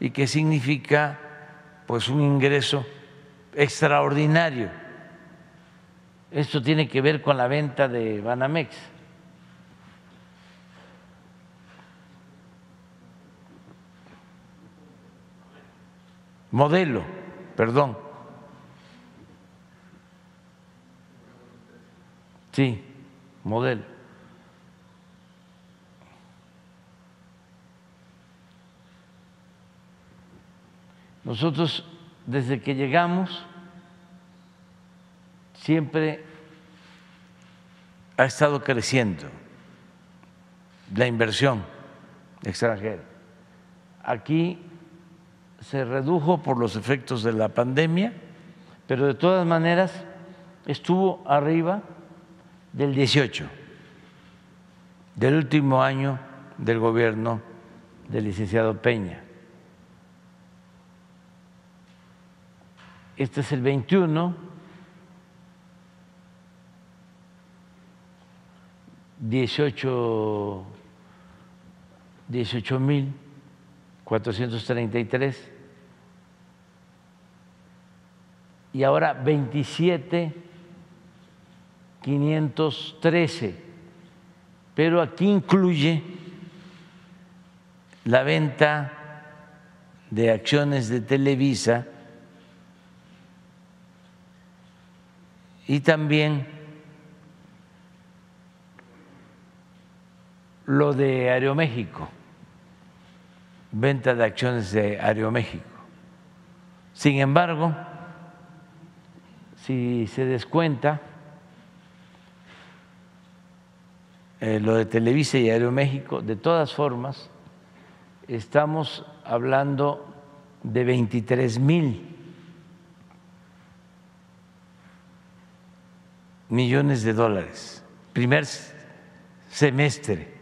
y que significa pues un ingreso extraordinario. Esto tiene que ver con la venta de Banamex. Modelo, perdón. Sí, modelo. Nosotros, desde que llegamos, siempre ha estado creciendo la inversión extranjera. Aquí se redujo por los efectos de la pandemia, pero de todas maneras estuvo arriba del 18, del último año del gobierno del licenciado Peña. Este es el 21. 18 18 mil 433 y ahora 27 513 pero aquí incluye la venta de acciones de Televisa y también lo de Aeroméxico, venta de acciones de Aeroméxico. Sin embargo, si se descuenta eh, lo de Televisa y Aeroméxico, de todas formas, estamos hablando de 23 mil millones de dólares, primer semestre